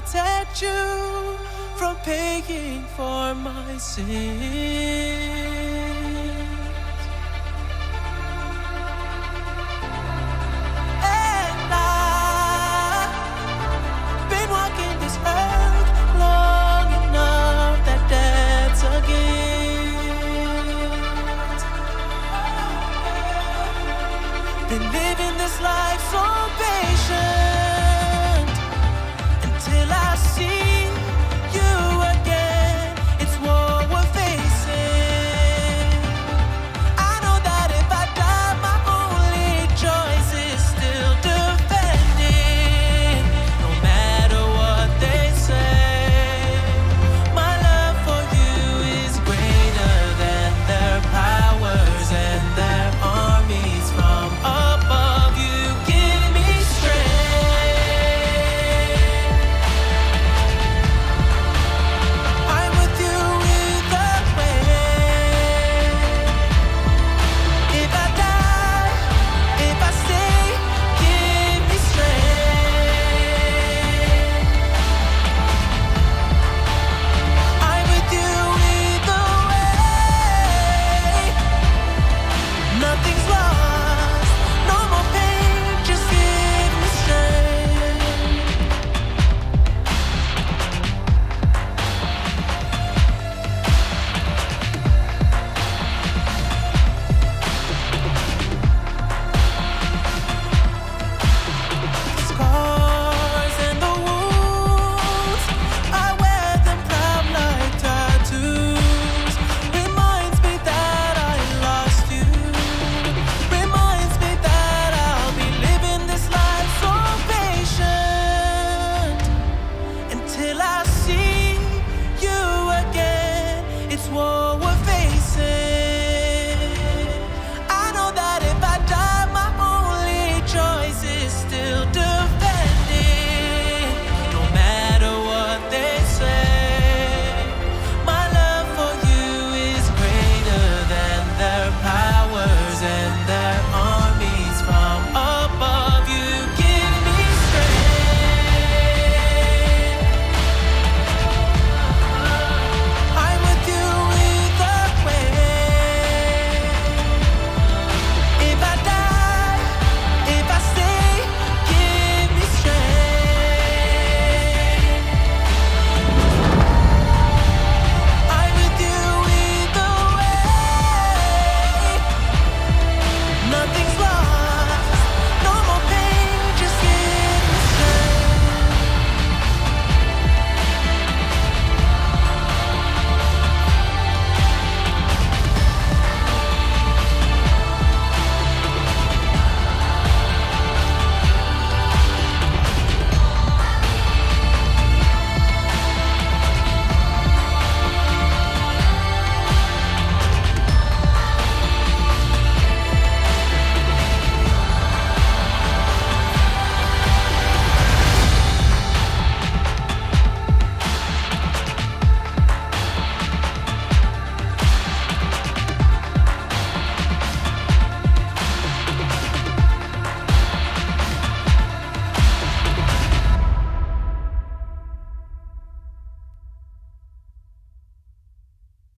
protect you from paying for my sins. And I've been walking this earth long enough that that's a gift. Been